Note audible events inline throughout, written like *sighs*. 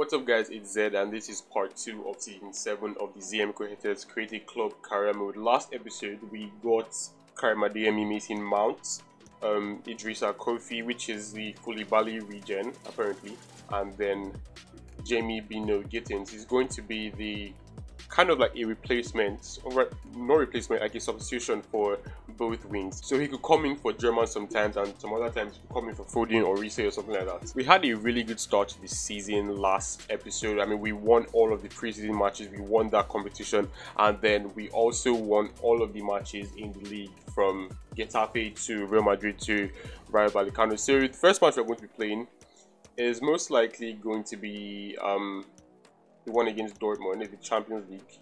What's up guys, it's Zed and this is part 2 of season 7 of the ZM Cohetes Creative Club Career Mode. Last episode we got Karim Adeyemi Mason Mount, um, Idrissa Kofi which is the Koulibaly regen apparently and then Jamie Bynoe-Gittens is going to be the kind of like a replacement, or not replacement, like a substitution for both wings. So he could come in for German sometimes, and some other times he could come in for Foden or Riise or something like that. We had a really good start to the season last episode. I mean, we won all of the preseason matches, we won that competition, and then we also won all of the matches in the league from Getafe to Real Madrid to Rayo Vallecano. So the first match we're going to be playing is most likely going to be um, the one against Dortmund in the Champions League.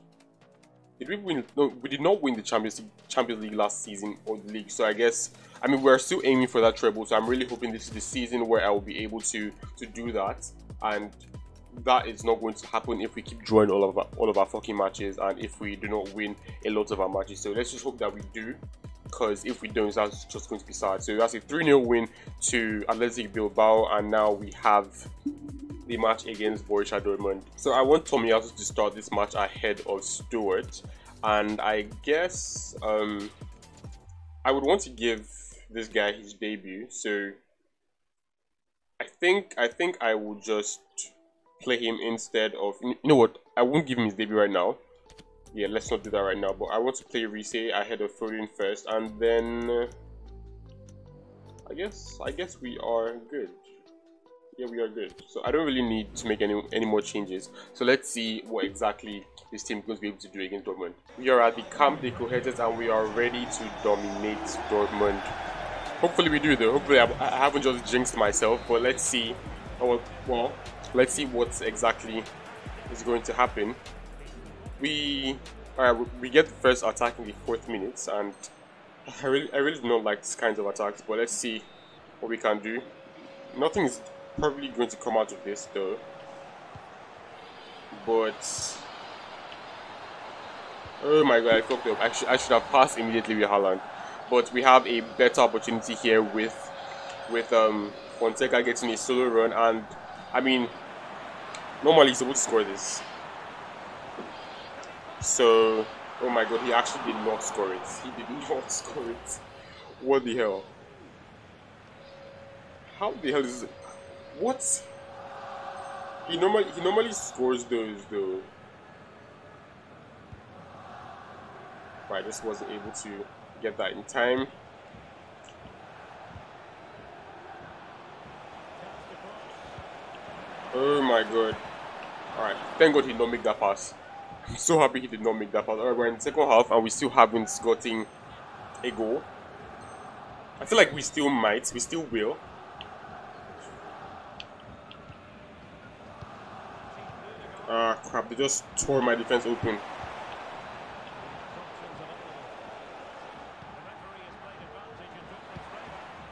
Did we win? No, we did not win the Champions League, Champions League last season or the league. So I guess I mean we're still aiming for that treble. So I'm really hoping this is the season where I will be able to to do that. And that is not going to happen if we keep drawing all of our, all of our fucking matches and if we do not win a lot of our matches. So let's just hope that we do. Because if we don't, that's just going to be sad. So that's a 3 0 win to Athletic Bilbao, and now we have the match against Borussia Dortmund. So I want Tomiyasu to start this match ahead of Stewart, and I guess um, I would want to give this guy his debut. So I think I think I will just play him instead of you know what I won't give him his debut right now. Yeah, let's not do that right now. But I want to play Riise ahead of Foden first, and then I guess I guess we are good yeah we are good. So i don't really need to make any any more changes. So let's see what exactly this team is going to be able to do against dortmund. We are at the camp de cohetes and we are ready to dominate dortmund. Hopefully we do though. Hopefully i, I haven't just jinxed myself but let's see well let's see what exactly is going to happen. We all right we get the first attack in the fourth minutes and i really i really do not like these kinds of attacks but let's see what we can do. Nothing is probably going to come out of this though. But oh my god, I fucked up. I, sh I should have passed immediately with Haaland. But we have a better opportunity here with with um Fonseca getting a solo run and I mean normally he's supposed to score this. So oh my god, he actually did not score it. He did *laughs* not score it. What the hell? How the hell is it? What? He normally he normally scores those though. But I just wasn't able to get that in time. Oh my god. Alright, thank god he did not make that pass. I'm so happy he did not make that pass. Alright, we're in the second half and we still haven't gotten a goal. I feel like we still might, we still will. Ah, crap. They just tore my defense open.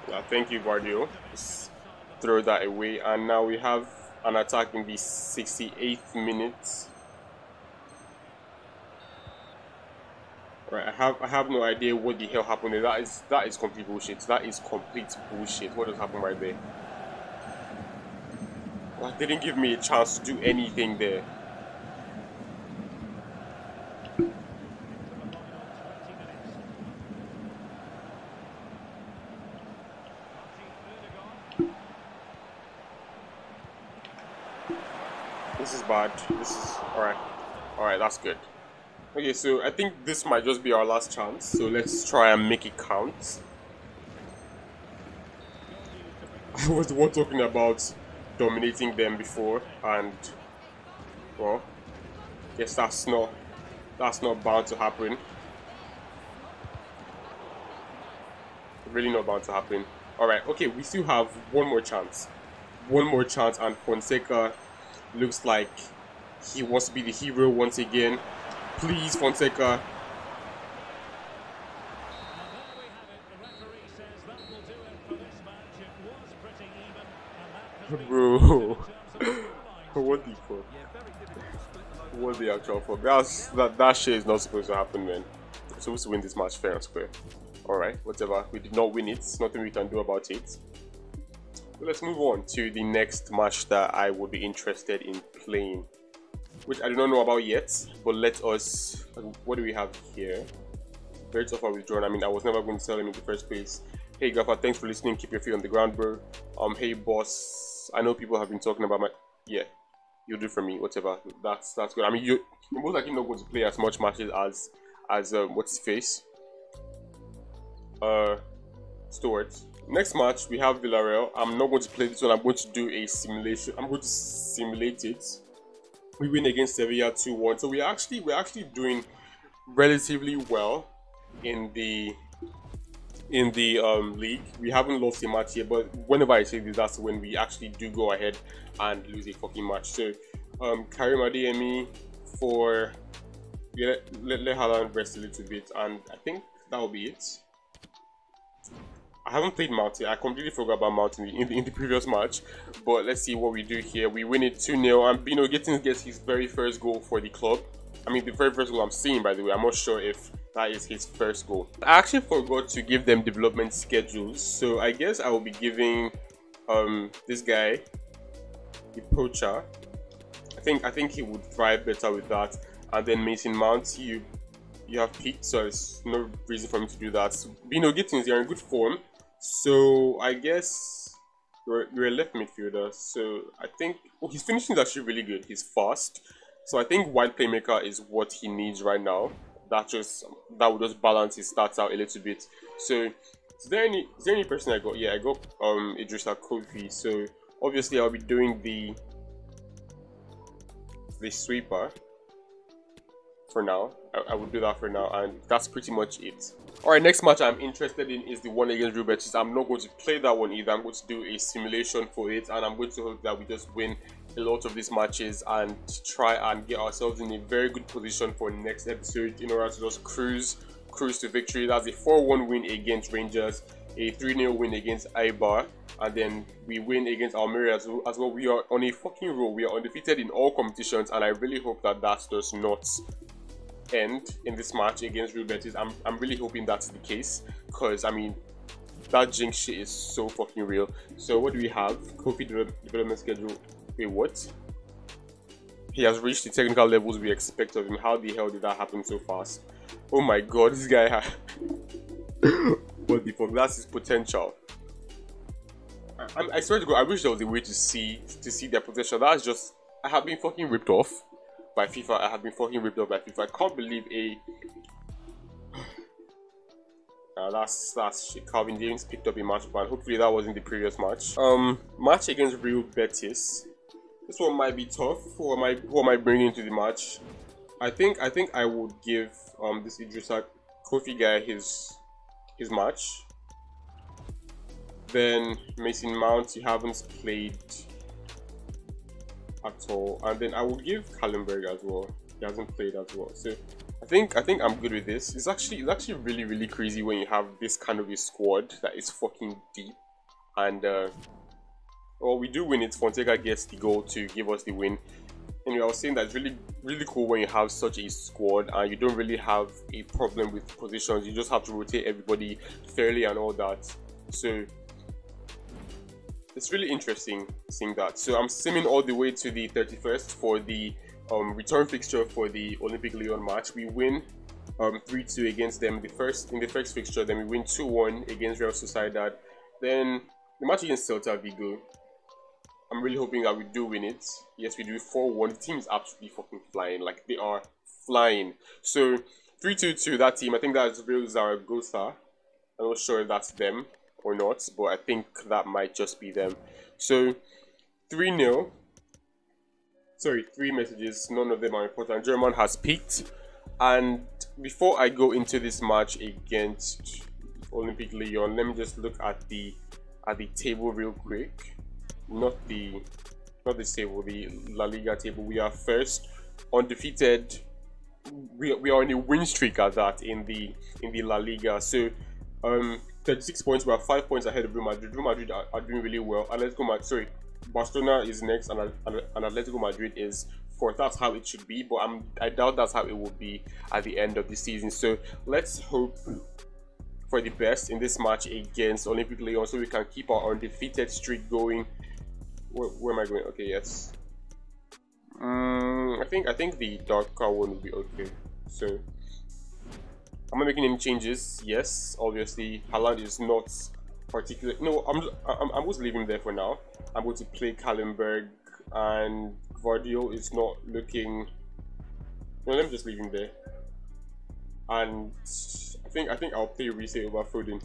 Yeah, thank you, Gvardiol. Throw that away. And now we have an attack in the 68th minute. Right, I have I have no idea what the hell happened there. That is that is complete bullshit. That is complete bullshit. What just happened right there? Like, they didn't give me a chance to do anything there. This is bad. This is... Alright. Alright, that's good. Okay, so I think this might just be our last chance. So let's try and make it count. *laughs* I was talking about dominating them before and well guess that's not that's not bound to happen really not bound to happen all right okay we still have one more chance one more chance and Fonseca looks like he wants to be the hero once again please Fonseca Bro, *laughs* *laughs* what the fuck? What the actual fuck? That's, that, that shit is not supposed to happen, man. We're supposed to win this match fair and square. Alright, whatever. We did not win it. nothing we can do about it. Let's move on to the next match that I would be interested in playing, which I do not know about yet. But let us. What do we have here? Very tough withdrawn. I mean, I was never going to sell him in the first place. Hey Gaffer, thanks for listening. Keep your feet on the ground, bro. Um, hey boss. I know people have been talking about my. Yeah, you'll do for me. Whatever. That's that's good. I mean, you most likely not going to play as much matches as as um, what's his face. Uh, Stuart. Next match we have Villarreal. I'm not going to play this one. I'm going to do a simulation. I'm going to simulate it. We win against Sevilla 2-1. So we actually we're actually doing relatively well in the in the um, league. We haven't lost a match yet, but whenever I say this, that's when we actually do go ahead and lose a fucking match. So, um, Karim Adeyemi for yeah, let, let Haaland rest a little bit, and I think that will be it. I haven't played Mountain. I completely forgot about Mountain in the, in the previous match. But let's see what we do here. We win it 2-0 and Bynoe-Gittens gets his very first goal for the club. I mean, the very first goal I'm seeing, by the way. I'm not sure if that is his first goal. I actually forgot to give them development schedules. So I guess I will be giving um, this guy, the poacher. I think I think he would thrive better with that. And then Mason Mount, you you have peaked, so there's no reason for me to do that. Bynoe-Gittens, you're in good form. So I guess you're, you're a left midfielder. So I think oh, his finishing is actually really good. He's fast. So I think wide playmaker is what he needs right now. That just that would just balance his stats out a little bit. So is there any is there any person I got? Yeah, I got um Idrissa Kofi. So obviously I'll be doing the the sweeper for now. I, I will do that for now, and that's pretty much it. Alright, next match I'm interested in is the one against Real Betis. I'm not going to play that one either. I'm going to do a simulation for it, and I'm going to hope that we just win a lot of these matches and try and get ourselves in a very good position for next episode in order to just cruise cruise to victory. That's a 4-1 win against Rangers, a 3-0 win against Eibar, and then we win against Almeria as well, as well. We are on a fucking roll. We are undefeated in all competitions, and I really hope that that does not end in this match against Real Betis. I'm, I'm really hoping that's the case because I mean that jinx shit is so fucking real. So what do we have? Kofi development schedule. Wait, what? He has reached the technical levels we expect of him. How the hell did that happen so fast? Oh my god, this guy had *coughs* what the fuck? That's his potential. I, I swear to God, I wish there was a way to see to see their potential. That's just I have been fucking ripped off by FIFA. I have been fucking ripped off by FIFA. I can't believe a. *sighs* Uh, that's that's shit. Calvin James picked up a match ban. Hopefully that wasn't the previous match. Um, match against Real Betis. This one might be tough. Who am I? Who am I bringing to the match? I think I think I would give um this Idrissa Kofi guy his his match. Then Mason Mount, you haven't played at all. And then I will give Kallenberg as well. He hasn't played as well. So I think I think I'm good with this. It's actually it's actually really really crazy when you have this kind of a squad that is fucking deep. And uh well we do win it. Fonseca gets the goal to give us the win. Anyway, I was saying that's really really cool when you have such a squad and you don't really have a problem with positions. You just have to rotate everybody fairly and all that. So it's really interesting seeing that. So I'm simming all the way to the 31st for the um, return fixture for the Olympique Lyon match. We win 3-2 um, against them the first in the first fixture. Then we win 2-1 against Real Sociedad. Then the match against Celta Vigo. I'm really hoping that we do win it. Yes, we do 4-1. The team is absolutely fucking flying. Like they are flying. So 3-2-2 that team. I think that's Real Zaragoza. I'm not sure if that's them or not, but I think that might just be them. So 3 0. Sorry, three messages, none of them are important. German has peaked. And before I go into this match against Olympique Lyon, let me just look at the at the table real quick. Not the not the table, the La Liga table. We are first, undefeated. We, we are on a win streak at that in the in the La Liga. So um 36 points. We are five points ahead of Real Madrid. Real Madrid are, are doing really well. Atletico Madrid, sorry, Barcelona is next, and, and, and Atletico Madrid is fourth. That's how it should be, but I'm I doubt that's how it will be at the end of the season. So let's hope for the best in this match against Olympique Lyon so we can keep our undefeated streak going. Where, where am I going? Okay, yes. Um, I think I think the darker one will be okay. So am I making any changes? Yes, obviously. Haaland is not particular. No, I'm I'm I'm just leaving there for now. I'm going to play Kallenberg and Gvardiol is not looking. No, let me just leave him there. And I think I think I'll play Reese over Foden.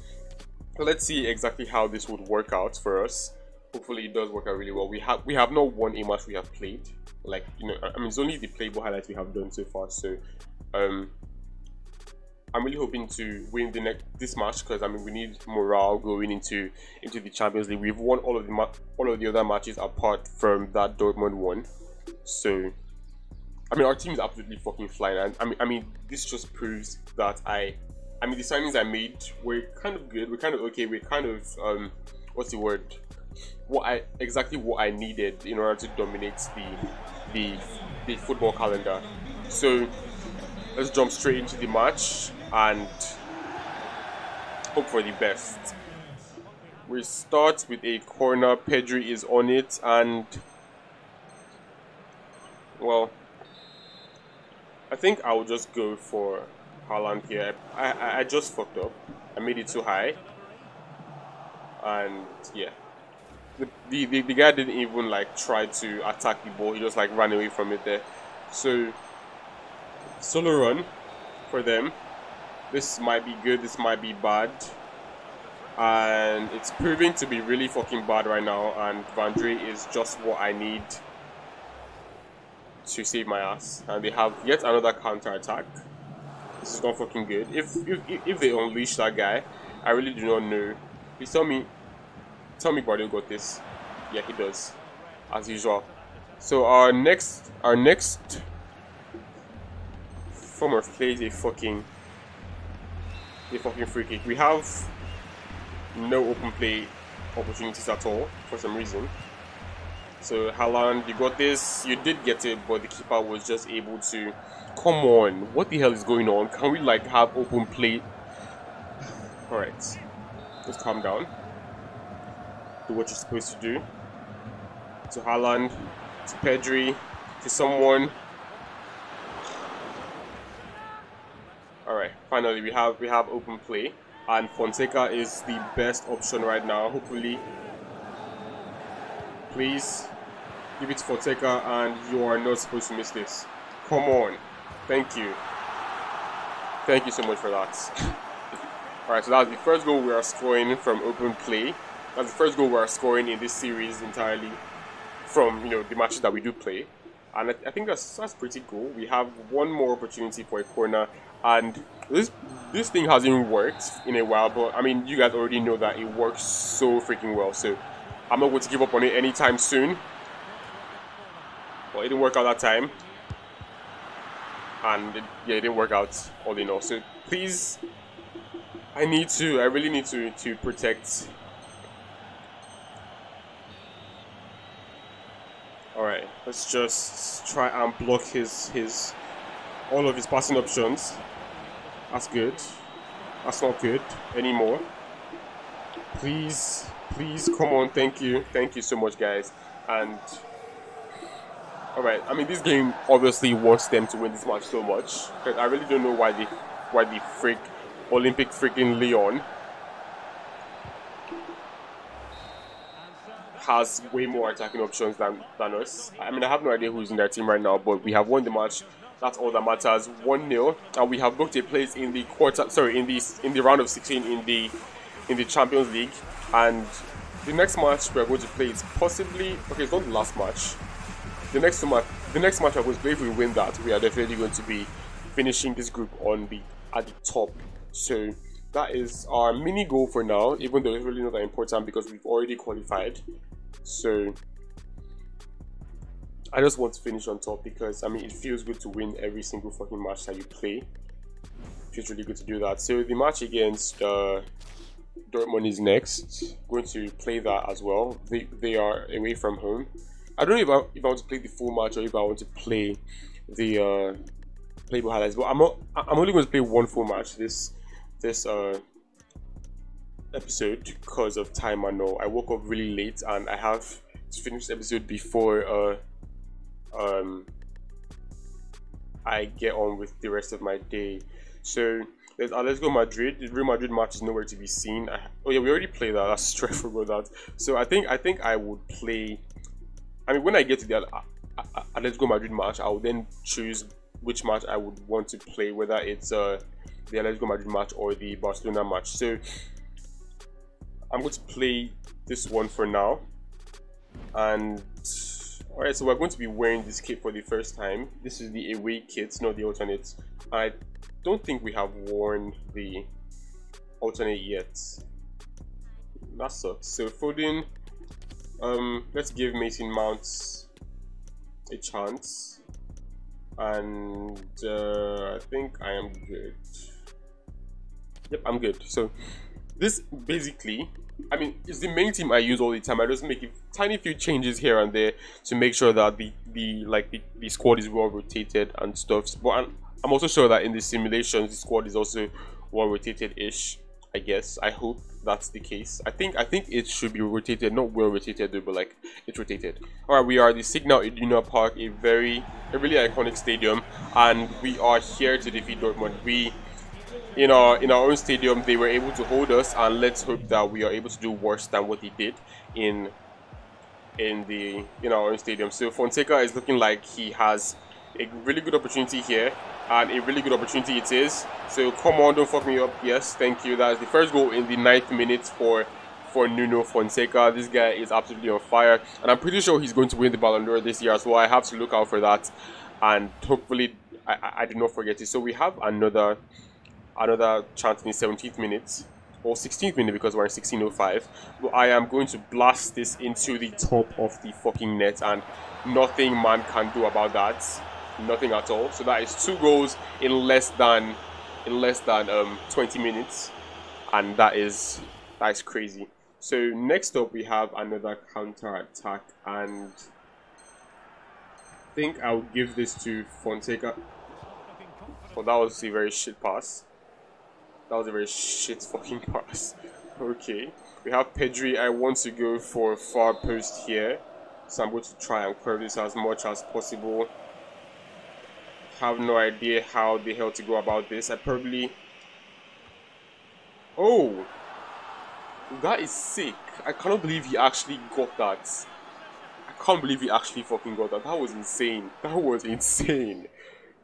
let's see exactly how this would work out for us. Hopefully it does work out really well. We have we have not won a match we have played. Like you know, I mean it's only the playable highlights we have done so far. So um I'm really hoping to win the next this match because I mean we need morale going into into the Champions League. We've won all of the all of the other matches apart from that Dortmund one. So I mean our team is absolutely fucking flying and I mean I mean this just proves that I I mean the signings I made were kind of good, we're kind of okay, we're kind of um what's the word? What I exactly what I needed in order to dominate the the the football calendar. So let's jump straight into the match and hope for the best. We start with a corner, Pedri is on it and well I think I will just go for Haaland here. I, I, I just fucked up. I made it too high. And yeah. The, the, the, the guy didn't even like try to attack the ball. He just like ran away from it there. So solo run for them this might be good, this might be bad. And it's proving to be really fucking bad right now. And Vandre is just what I need to save my ass. And they have yet another counter attack. This is not fucking good. If if, if they unleash that guy, I really do not know. Please tell me, tell me Gvardiol got this. Yeah, he does, as usual. So our next, our next form of play is a fucking a fucking free kick. We have no open play opportunities at all for some reason. So Haaland, you got this. You did get it, but the keeper was just able to. Come on, what the hell is going on? Can we like have open play? *sighs* All right, just calm down. Do what you're supposed to do. To Haaland, to Pedri, to someone Alright, finally we have we have open play and Fonseca is the best option right now. Hopefully, please give it to Fonseca and you are not supposed to miss this. Come on. Thank you. Thank you so much for that. *laughs* Alright, so that's the first goal we are scoring from open play. That's the first goal we are scoring in this series entirely from you know the matches that we do play. And I, I think that's that's pretty cool. We have one more opportunity for a corner. And this this thing hasn't worked in a while but i mean you guys already know that it works so freaking well. So i'm not going to give up on it anytime soon. Well it didn't work out that time. And it, yeah it didn't work out all in all. So please i need to i really need to to protect let's just try and block his his all of his passing options that's good. That's not good anymore. Please, please, come on. Thank you. Thank you so much, guys. And, alright, I mean, this game obviously wants them to win this match so much. I really don't know why the, why the freak, Olympique freaking Lyon has way more attacking options than, than us. I mean, I have no idea who's in their team right now, but we have won the match that's all that matters. 1-0. And we have booked a place in the quarter sorry, in the in the round of 16 in the in the Champions League. And the next match we're going to play is possibly okay, it's not the last match. The next match the next match going to play, if we win that, we are definitely going to be finishing this group on the at the top. So that is our mini goal for now, even though it's really not that important because we've already qualified. So I just want to finish on top because I mean it feels good to win every single fucking match that you play. It feels really good to do that. So the match against uh, Dortmund is next. Going to play that as well. They they are away from home. I don't know if I, if I want to play the full match or if I want to play the uh, playable highlights. But I'm I'm only going to play one full match this this uh episode because of time I know. I woke up really late and I have to finish the episode before uh um I get on with the rest of my day. So there's Atletico Madrid. The Real Madrid match is nowhere to be seen. I, oh yeah, we already played that. *laughs* That's stressful about that. So I think I think I would play. I mean, when I get to the uh, uh, Atletico Madrid match, I will then choose which match I would want to play, whether it's uh, the Atletico Madrid match or the Barcelona match. So I'm going to play this one for now. And alright, so we're going to be wearing this kit for the first time. This is the away kit, not the alternate. I don't think we have worn the alternate yet. That sucks. So Foden, um, let's give Mason Mounts a chance. And uh, I think I am good. Yep, I'm good. So this basically I mean, it's the main team I use all the time. I just make a tiny few changes here and there to make sure that the the like the, the squad is well rotated and stuff. But I'm, I'm also sure that in the simulations, the squad is also well rotated ish. I guess. I hope that's the case. I think I think it should be rotated, not well rotated, but like it's rotated. All right, we are the Signal Iduna Park, a very a really iconic stadium, and we are here to defeat Dortmund. We in our in our own stadium they were able to hold us and let's hope that we are able to do worse than what they did in in the in our own stadium so Fonseca is looking like he has a really good opportunity here and a really good opportunity it is. So come on, don't fuck me up. Yes, thank you. That is the first goal in the ninth minute for for Nuno Fonseca. This guy is absolutely on fire, and I'm pretty sure he's going to win the Ballon d'Or this year as well. I have to look out for that, and hopefully I, I did not forget it. So we have another another chance in the 17th minute or 16th minute because we're in 1605 but I am going to blast this into the top of the fucking net and nothing man can do about that nothing at all. So that is two goals in less than in less than um, 20 minutes, and that is that is crazy. So next up we have another counter attack, and I think I'll give this to Fonseca. Oh, that was a very shit pass. That was a very shit fucking *laughs* pass. Okay, we have Pedri. I want to go for a far post here, so I'm going to try and curve this as much as possible have no idea how the hell to go about this. I probably... Oh! That is sick. I cannot believe he actually got that. I can't believe he actually fucking got that. That was insane. That was *laughs* insane.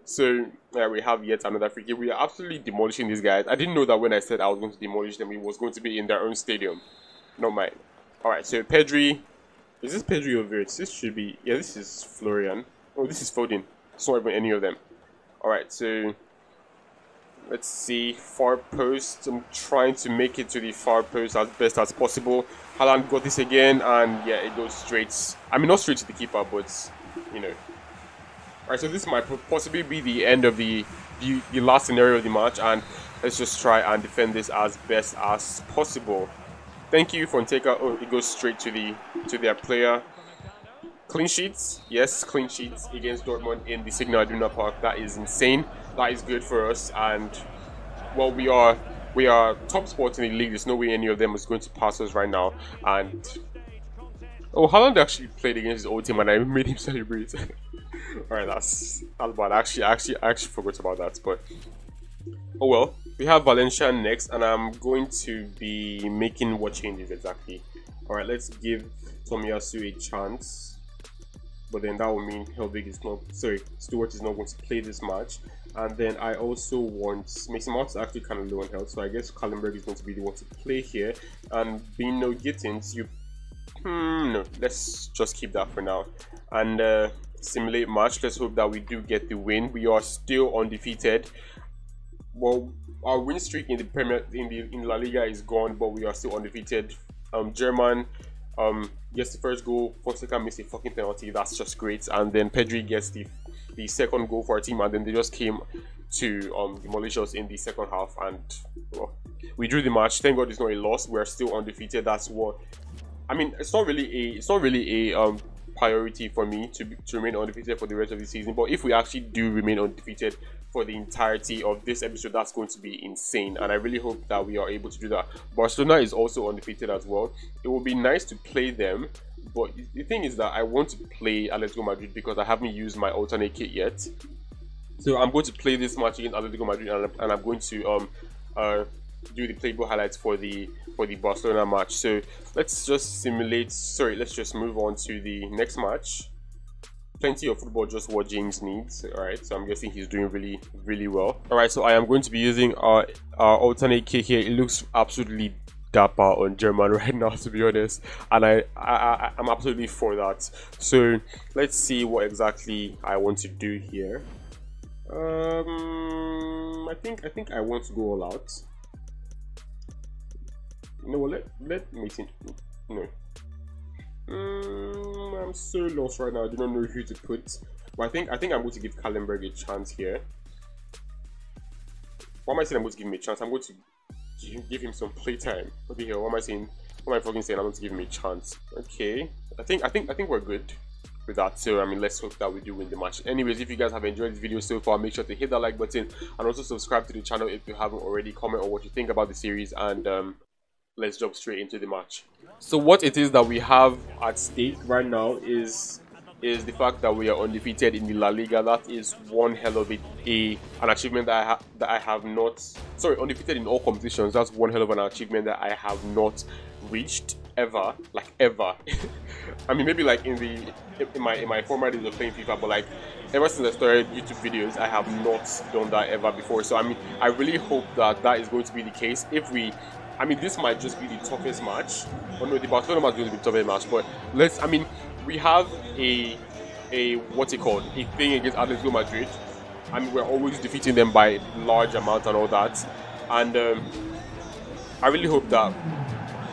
So, yeah, we have yet another free kick. We are absolutely demolishing these guys. I didn't know that when I said I was going to demolish them, it was going to be in their own stadium. Not mine. Alright, so Pedri. Is this Pedri or Wirtz? This should be... Yeah, this is Florian. Oh, this is Foden. It's not even any of them. Alright, so let's see, far post. I'm trying to make it to the far post as best as possible. Haaland got this again, and yeah, it goes straight. I mean, not straight to the keeper, but you know. Alright, so this might possibly be the end of the, the, the last scenario of the match, and let's just try and defend this as best as possible. Thank you, Fonseca. Oh, it goes straight to the to their player. Clean sheets, yes, clean sheets against Dortmund in the Signal Iduna Park. That is insane. That is good for us, and well, we are we are top spots in the league. There's no way any of them is going to pass us right now. And oh, Haaland actually played against his old team, and I made him *laughs* celebrate. *laughs* All right, that's that's bad. Actually, actually, I actually forgot about that, but oh well. We have Valencia next, and I'm going to be making what changes exactly. All right, let's give Tomiyasu a chance but then that will mean Helvig is not sorry Stewart is not going to play this match and then I also want Mason Mount is actually kind of low on health so I guess Kallenberg is going to be the one to play here and Bynoe-Gittens you hmm no let's just keep that for now and uh, simulate match let's hope that we do get the win we are still undefeated well our win streak in the Premier in the in La Liga is gone but we are still undefeated um German um, gets the first goal. Fonseca missed a fucking penalty. That's just great. And then Pedri gets the the second goal for our team, and then they just came to um, demolish us in the second half, and well, we drew the match. Thank God it's not a loss. We're still undefeated. That's what. I mean, it's not really a. It's not really a um priority for me to, to remain undefeated for the rest of the season. But if we actually do remain undefeated for the entirety of this episode, that's going to be insane. And I really hope that we are able to do that. Barcelona is also undefeated as well. It will be nice to play them. But the thing is that I want to play Atletico Madrid because I haven't used my alternate kit yet. So I'm going to play this match against Atletico Madrid and, and I'm going to um uh do the playbook highlights for the for the Barcelona match. So let's just simulate. Sorry, let's just move on to the next match. Plenty of football, just what James needs. All right, so I'm guessing he's doing really, really well. All right, so I am going to be using our our alternate kick here. It looks absolutely dapper on German *laughs* right now, to be honest, and I, I I'm absolutely for that. So let's see what exactly I want to do here. Um, I think I think I want to go all out. No, let let me think. No. Mm, I'm so lost right now. I do not know who to put. But I think I think I'm going to give Kallenberg a chance here. Why am I saying I'm going to give him a chance? I'm going to give, give him some playtime. Okay, here. What am I saying? What am I fucking saying? I'm going to give him a chance. Okay. I think I think I think we're good with that. So I mean, let's hope that we do win the match. Anyways, if you guys have enjoyed this video so far, make sure to hit that like button and also subscribe to the channel if you haven't already. Comment on what you think about the series and um, let's jump straight into the match. So what it is that we have at stake right now is is the fact that we are undefeated in the La Liga. That is one hell of a, a an achievement that I have that I have not sorry undefeated in all competitions. That's one hell of an achievement that I have not reached ever, like ever. *laughs* I mean, maybe like in the in my in my former days of playing FIFA, but like ever since I started YouTube videos, I have not done that ever before. So I mean, I really hope that that is going to be the case. If we, I mean, this might just be the toughest match. Or no, the Barcelona match is going to be the toughest match. But let's, I mean, we have a a what's it called a thing against Atletico Madrid. I mean, we're always defeating them by large amounts and all that. And um, I really hope that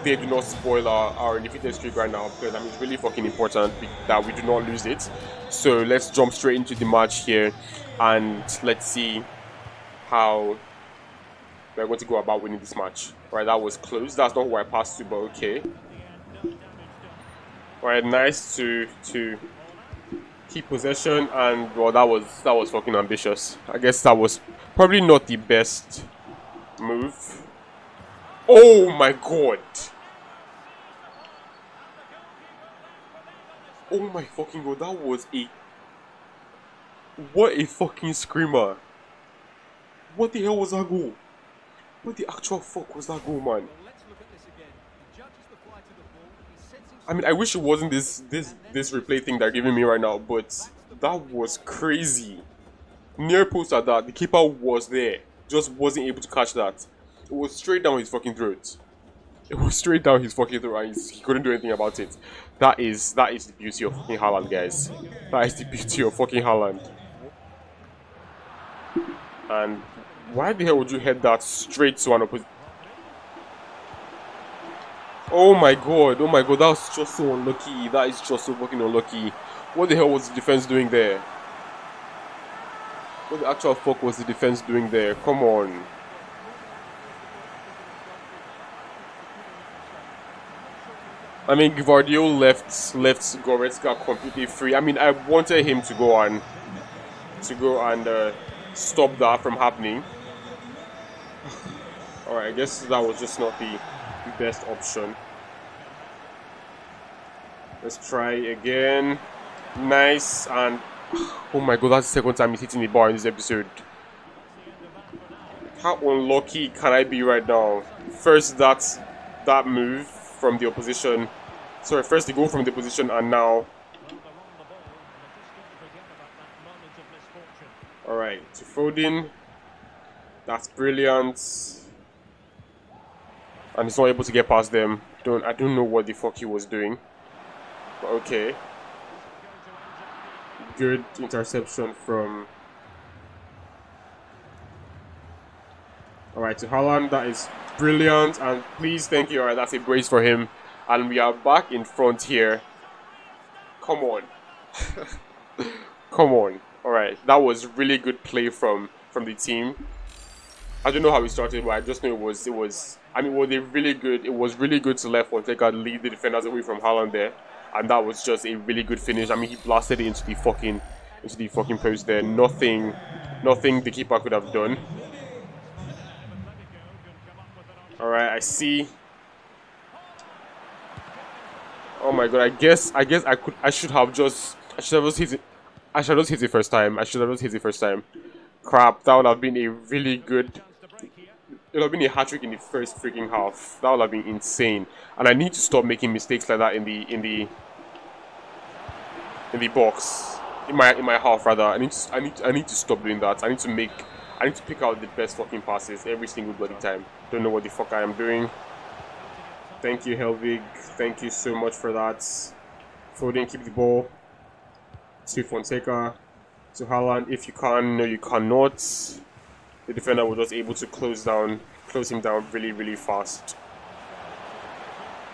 they do not spoil our, our defeated streak right now because I mean it's really fucking important that we do not lose it. So let's jump straight into the match here and let's see how we're going to go about winning this match. Right, that was close. That's not who I passed to, but okay. Right, nice to to keep possession and well that was that was fucking ambitious. I guess that was probably not the best move. Oh my god. Oh my fucking god, that was a... What a fucking screamer. What the hell was that goal? What the actual fuck was that goal, man? I mean, I wish it wasn't this this this replay thing they're giving me right now, but that was crazy. Near post at that, the keeper was there, just wasn't able to catch that. It was straight down his fucking throat. It was straight down his fucking throat and he couldn't do anything about it. That is that is the beauty of fucking Haaland, guys. That is the beauty of fucking Haaland. And why the hell would you head that straight to an opposite? Oh my god, oh my god, that was just so unlucky. That is just so fucking unlucky. What the hell was the defense doing there? What the actual fuck was the defense doing there? Come on. I mean, Gvardiol left left Goretzka completely free. I mean, I wanted him to go on to go and uh, stop that from happening. All right, I guess that was just not the, the best option. Let's try again. Nice and oh my god, that's the second time he's hitting the bar in this episode. How unlucky can I be right now? First, that that move from the opposition. Sorry, first the goal from the opposition and now. Alright, to Foden. That's brilliant. And he's not able to get past them. Don't I don't know what the fuck he was doing. But okay. Good interception from Alright, to Haaland, that is brilliant. And please, thank you. Alright, that's a brace for him. And we are back in front here. Come on. *laughs* Come on. Alright, that was really good play from from the team. I don't know how we started, but I just know it was it was I mean, were they really good? It was really good to let Fonseca lead the defenders away from Haaland there. and that was just a really good finish. I mean, he blasted it into the fucking into the fucking post there. Nothing, nothing the keeper could have done. All right, I see. Oh my god! I guess I guess I could I should have just I should have just hit it. I should have just hit it first time. I should have just hit it first time. Crap! That would have been a really good. It would have been a hat trick in the first freaking half. That would have been insane. And I need to stop making mistakes like that in the in the in the box in my in my half rather. I need to, I need I need to stop doing that. I need to make I need to pick out the best fucking passes every single bloody time. Don't know what the fuck I am doing. Thank you, Helvig. Thank you so much for that. Foden, keep the ball. To Fonseca. To Haaland. If you can, no, you cannot. The defender was just able to close down, close him down really, really fast.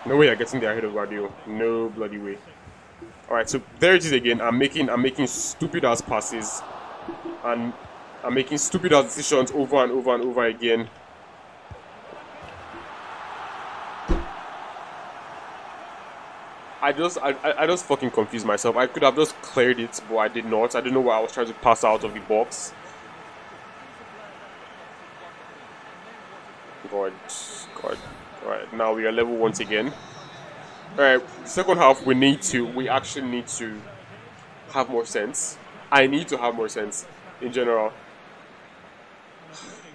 No way I'm getting there ahead of Gvardiol. No bloody way. Alright, so there it is again. I'm making I'm making stupid ass passes. And I'm making stupid ass decisions over and over and over again. I just I, I just fucking confused myself. I could have just cleared it, but I did not. I don't know why I was trying to pass out of the box. God, God. Alright, now we are level once again. Alright, second half we need to we actually need to have more sense. I need to have more sense in general. *sighs*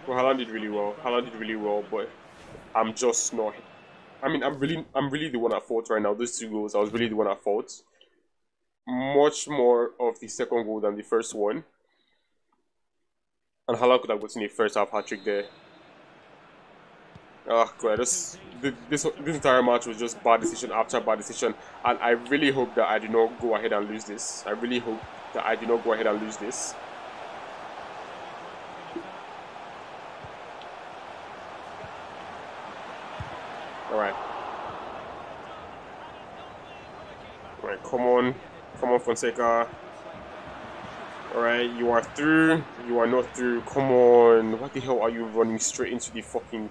Well Haaland did really well. Haaland did really well, but I'm just not I mean, I'm really, I'm really the one at fault right now. Those two goals, I was really the one at fault. Much more of the second goal than the first one. And Hala could have gotten a first half hat trick there. Oh god, this, this this entire match was just bad decision after bad decision, and I really hope that I do not go ahead and lose this. I really hope that I do not go ahead and lose this. Alright. Alright, come on. Come on, Fonseca. Alright, you are through. You are not through. Come on. What the hell are you running straight into the fucking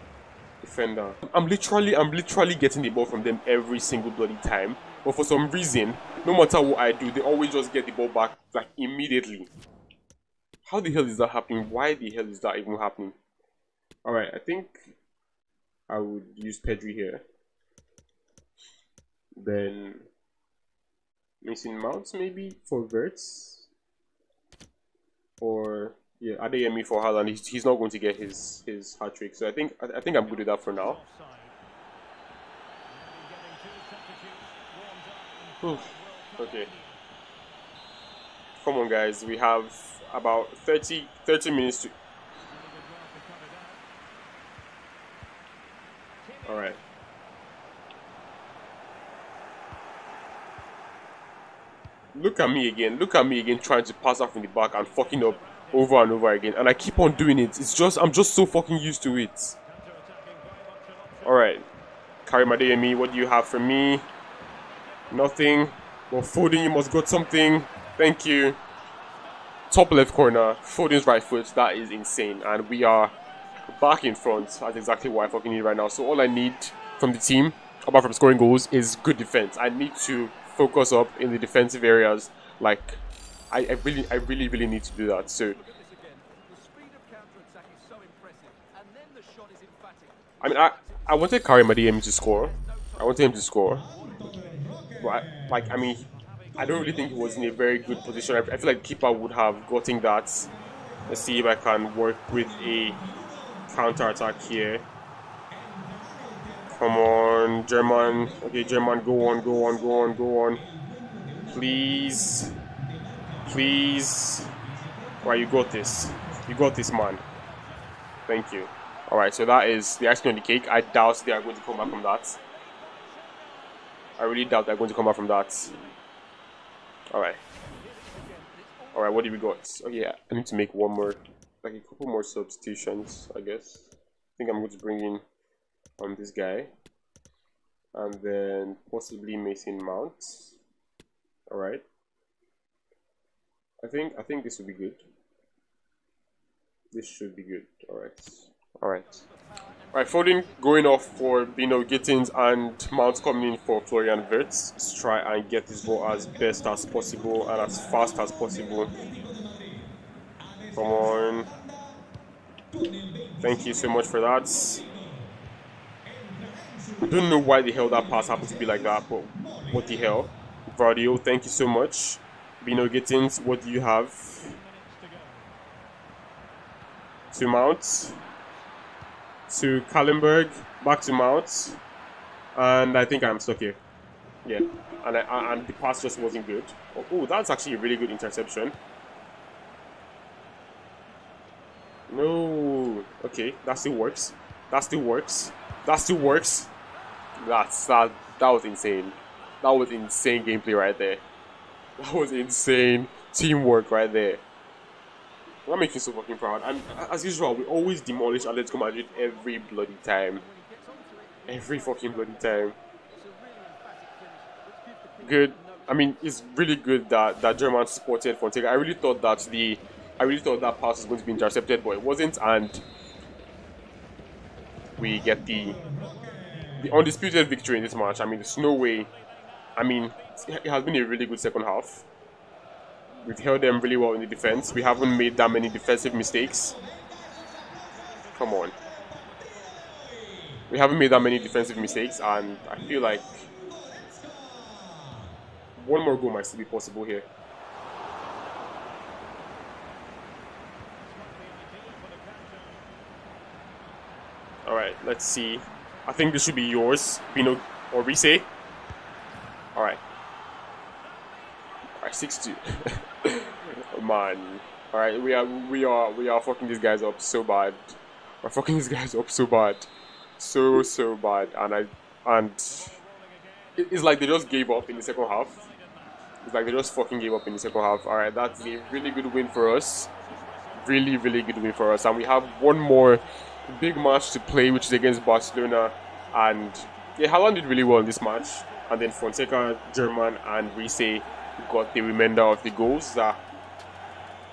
defender? I'm literally, I'm literally getting the ball from them every single bloody time. But for some reason, no matter what I do, they always just get the ball back, like, immediately. How the hell is that happening? Why the hell is that even happening? Alright, I think I would use Pedri here. Then Mason Mounts maybe for Wirtz. Or yeah, Adeyemi for Haaland. He's, he's not going to get his his hat trick. So I think I, I think I'm good with that for now. okay. Come on guys, we have about 30 30 minutes to All right. Look at me again. Look at me again trying to pass off in the back and fucking up over and over again. And I keep on doing it. It's just, I'm just so fucking used to it. Alright. Karim Adeyemi, what do you have for me? Nothing. Well, Foden, you must got something. Thank you. Top left corner. Foden's right foot. That is insane. And we are back in front. That's exactly what I fucking need right now. So all I need from the team, apart from scoring goals, is good defense. I need to focus up in the defensive areas. Like, I, I really, I really, really need to do that. So. I mean, I, I wanted Karim Adeyemi to score. I wanted him to score. But, I, like, I mean, I don't really think he was in a very good position. I, I feel like keeper would have gotten that. Let's see if I can work with a counter attack here. Come on, German. Okay, German, go on, go on, go on, go on. Please. Please. Right, you got this. You got this, man. Thank you. Alright, so that is the icing on the cake. I doubt they are going to come back from that. I really doubt they're going to come back from that. Alright. Alright, what do we got? Oh yeah, I need to make one more like a couple more substitutions, I guess. I think I'm going to bring in um, this guy. And then possibly Mason Mount. Alright. I think I think this will be good. This should be good. Alright. Alright. Right, Foden going off for Bynoe-Gittens and Mount coming in for Florian Wirtz. Let's try and get this ball as best as possible and as fast as possible. Come on. Thank you so much for that. I don't know why the hell that pass happened to be like that, but what the hell. Gvardiol, thank you so much. Bynoe-Gittens, what do you have? To Mount to Kallenberg, back to Mount, and I think I'm stuck here. Yeah, and I, and the pass just wasn't good. Oh, oh, that's actually a really good interception. No, okay, that still works. That still works. That still works. That's that. That was insane. That was insane gameplay right there. *laughs* That was insane teamwork right there. That makes me so fucking proud. And as usual, we always demolish Atletico Madrid every bloody time. Every fucking bloody time. Good. I mean, it's really good that that German supported Fonseca. I really thought that the, I really thought that pass was going to be intercepted, but it wasn't, and we get the the undisputed victory in this match. I mean, there's no way. I mean, it has been a really good second half. We've held them really well in the defense. We haven't made that many defensive mistakes. Come on. We haven't made that many defensive mistakes, and I feel like one more goal might still be possible here. Alright, let's see. I think this should be yours, Bynoe or Rise. Alright. Alright, 6-2. *laughs* man. Alright, we are we are we are fucking these guys up so bad. We're fucking these guys up so bad. So so bad. And I and it's like they just gave up in the second half. It's like they just fucking gave up in the second half. Alright, that's a really good win for us. Really, really good win for us. And we have one more big match to play, which is against Barcelona. And yeah, Haaland did really well in this match. And then Fonseca, German, and Rise got the remainder of the goals that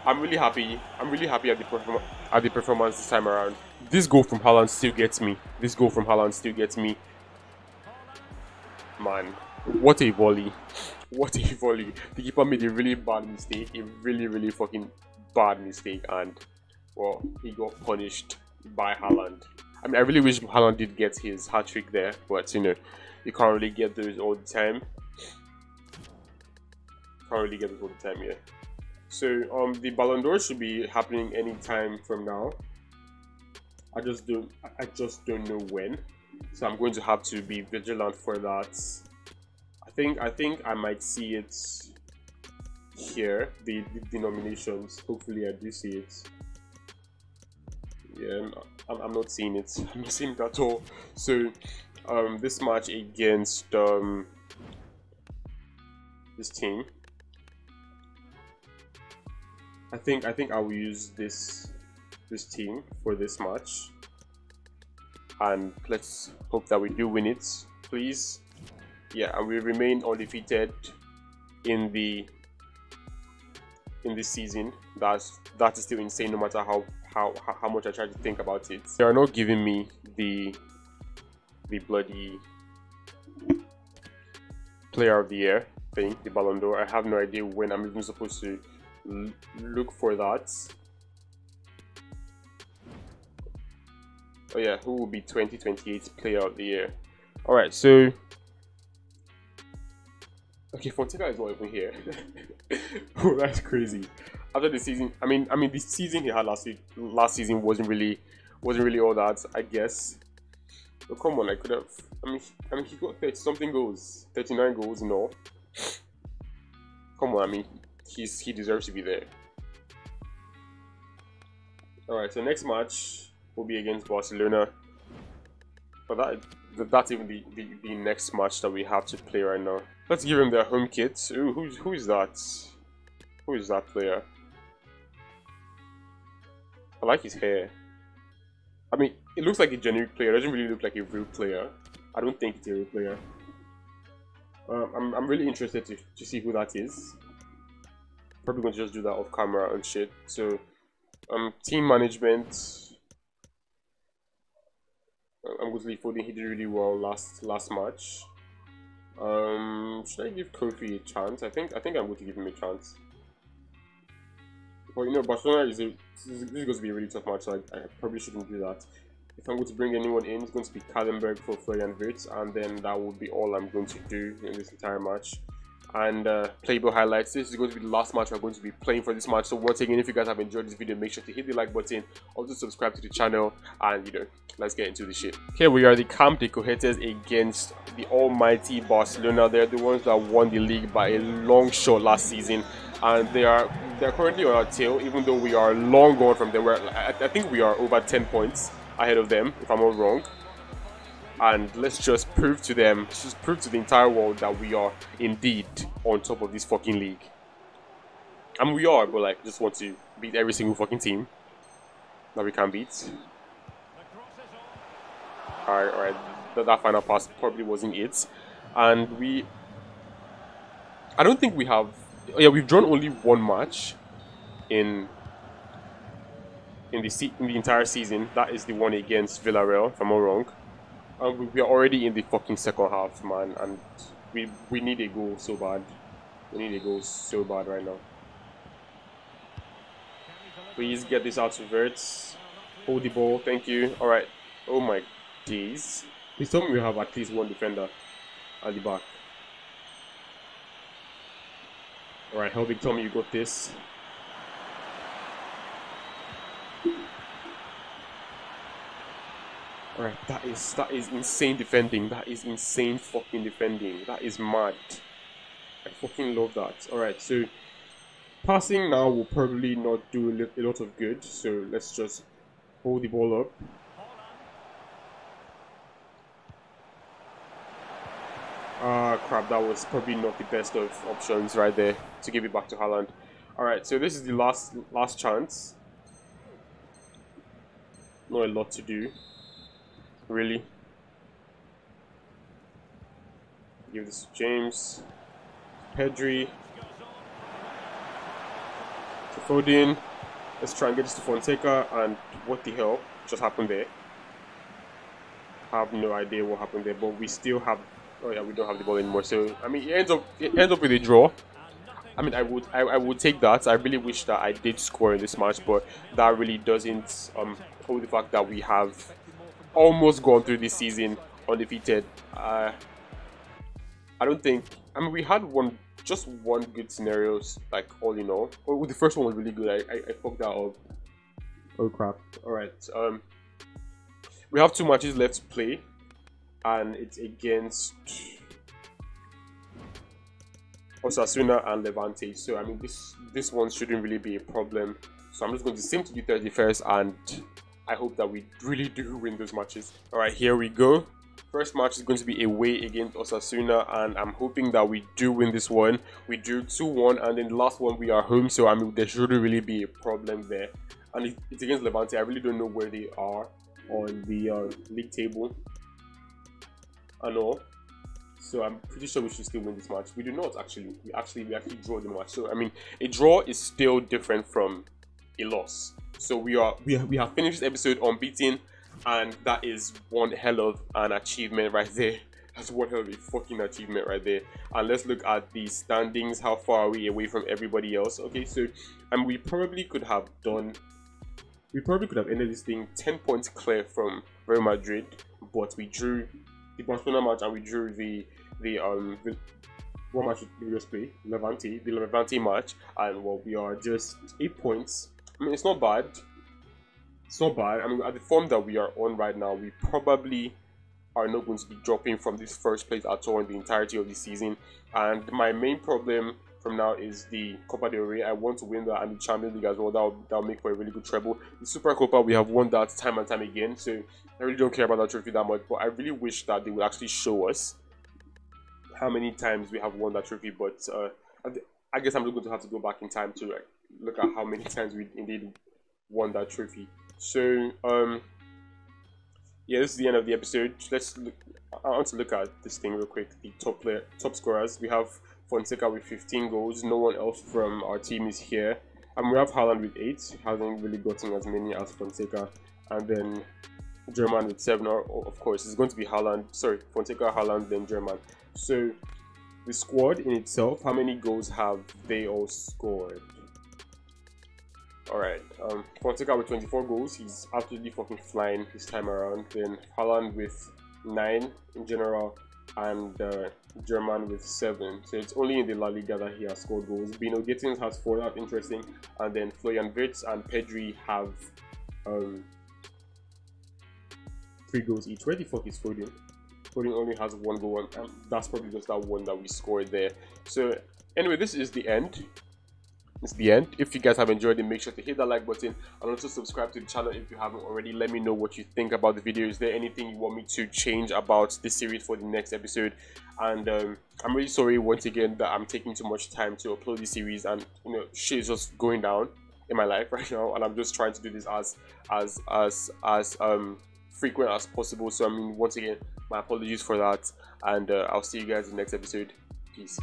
I'm really happy. I'm really happy at the perform- at the performance this time around. This goal from Haaland still gets me. This goal from Haaland still gets me. Man, what a volley! *laughs* What a volley! The keeper made a really bad mistake. A really, really fucking bad mistake, and well, he got punished by Haaland. I mean, I really wish Haaland did get his hat trick there, but you know, you can't really get those all the time. Can't really get those all the time, yeah. So um, the Ballon d'Or should be happening anytime from now. I just don't I just don't know when. So I'm going to have to be vigilant for that. I think I think I might see it here, the, the denominations. Hopefully I do see it. Yeah, I'm, I'm not seeing it. *laughs* I'm not seeing it at all. So um, this match against um, this team I think I think I will use this this team for this match, and let's hope that we do win it, please. Yeah, and we remain undefeated in the in this season. That's that is still insane, no matter how how how much I try to think about it. They are not giving me the the bloody player of the year thing, the Ballon d'Or. I have no idea when I'm even supposed to look for that. Oh yeah, who will be 2028 player of the year? Alright, so Okay, Fonseca is not even here. *laughs* oh, that's crazy. After the season, I mean, I mean, the season he had last week, last season wasn't really, wasn't really all that, I guess. But come on, I could have. I mean, I mean, he got 30 something goals, 39 goals, no. Come on, I mean, he's he deserves to be there. Alright, so next match will be against Barcelona. But that that's even the, the, the next match that we have to play right now. Let's give him their home kit. Ooh, who's who is that? Who is that player? I like his hair. I mean, it looks like a generic player. It doesn't really look like a real player. I don't think it's a real player. Um, I'm, I'm really interested to, to see who that is probably going to just do that off camera and shit. So, um, team management. I'm going to leave Foden. He did really well last last match. Um, should I give Kofi a chance? I think I think I'm going to give him a chance. But you know, Barcelona is a this is going to be a really tough match, so I, I probably shouldn't do that. If I'm going to bring anyone in, it's going to be Kallenberg for Florian Wirtz, and then that will be all I'm going to do in this entire match and uh, playable highlights. This is going to be the last match we're going to be playing for this match. So once again, if you guys have enjoyed this video, make sure to hit the like button, also subscribe to the channel, and you know, let's get into the shit. Here we are, the Camp de Cohetes against the almighty Barcelona. They're the ones that won the league by a long shot last season, and they are they're currently on our tail, even though we are long gone from them. We're, I, I think we are over 10 points ahead of them, if I'm not wrong and let's just prove to them, just prove to the entire world that we are indeed on top of this fucking league. Mean, we are, but like, just want to beat every single fucking team that we can beat. Alright, alright, that, that final pass probably wasn't it. And we... I don't think we have... Yeah, we've drawn only one match in in the in the entire season. That is the one against Villarreal, if I'm not wrong. And we are already in the fucking second half, man, and we we need a goal so bad. We need a goal so bad right now. Please get this out to Wirtz. Hold the ball, thank you. Alright. Oh my days. Please tell me we have at least one defender at the back. Alright, Helvig, tell me you got this. Alright, that is that is insane defending. That is insane fucking defending. That is mad. I fucking love that. Alright, so passing now will probably not do a lot of good. So let's just hold the ball up. Ah, uh, crap, that was probably not the best of options right there to give it back to Haaland. Alright, so this is the last last chance. Not a lot to do. Really? Give this to James. Pedri. To Foden. Let's try and get this to Fonseca. And what the hell just happened there? Have no idea what happened there, but we still have. Oh yeah, we don't have the ball anymore. So I mean, it ends up it ends up with a draw. I mean, I would I, I would take that. I really wish that I did score in this match, but that really doesn't um hold the fact that we have almost gone through this season undefeated. Uh, I don't think. I mean, we had one, just one good scenarios, like all in all. Oh, the first one was really good. I, I, I fucked that up. Oh crap! All right. Um, we have two matches left to play, and it's against Osasuna and Levante. So I mean, this this one shouldn't really be a problem. So I'm just going to sim to the 31st and I hope that we really do win those matches. Alright, here we go. First match is going to be away against Osasuna and I'm hoping that we do win this one. We do 2-1 and then the last one we are home so I mean there shouldn't really be a problem there. And it's against Levante. I really don't know where they are on the uh, league table and all. So I'm pretty sure we should still win this match. We do not actually. We actually we actually draw the match. So I mean a draw is still different from a loss. So we are we, we have finished this episode unbeaten, and that is one hell of an achievement right there. *laughs* That's one hell of a fucking achievement right there. And let's look at the standings. How far are we away from everybody else? Okay, so and we probably could have done. We probably could have ended this thing 10 points clear from Real Madrid, but we drew the Barcelona match and we drew the the um the, what match did we just play? Levante, the Levante match, and well, we are just eight points I mean, it's not bad. It's not bad. I mean, at the form that we are on right now, we probably are not going to be dropping from this first place at all in the entirety of the season. And my main problem from now is the Copa del Rey. I want to win that and the Champions League as well. That'll, that'll make for a really good treble. The Super Copa, we have won that time and time again. So I really don't care about that trophy that much. But I really wish that they would actually show us how many times we have won that trophy. But uh, I guess I'm going to have to go back in time to like, look at how many times we indeed won that trophy. So, um, yeah, this is the end of the episode. Let's look. I want to look at this thing real quick. The top player, top scorers. We have Fonseca with 15 goals. No one else from our team is here. And we have Haaland with 8. Hasn't really gotten as many as Fonseca. And then German with seven, or, or of course it's going to be Haaland. Sorry, Fonseca, Haaland, then German. So the squad in itself, how many goals have they all scored? Alright, um, Fonseca with 24 goals, he's absolutely fucking flying this time around. Then Haaland with 9 in general, and uh, German with 7. So it's only in the La Liga that he has scored goals. Bynoe-Gittens has 4, that's interesting. And then Florian Wirtz and Pedri have um, 3 goals each. Where the fuck is Foden? Foden only has one goal, and that's probably just that one that we scored there. So anyway, this is the end it's the end. If you guys have enjoyed it, make sure to hit that like button and also subscribe to the channel if you haven't already. Let me know what you think about the video. Is there anything you want me to change about this series for the next episode? And um, I'm really sorry once again that I'm taking too much time to upload this series and you know shit is just going down in my life *laughs* right now and I'm just trying to do this as as as as um frequent as possible. So I mean once again my apologies for that and uh, I'll see you guys in the next episode. Peace.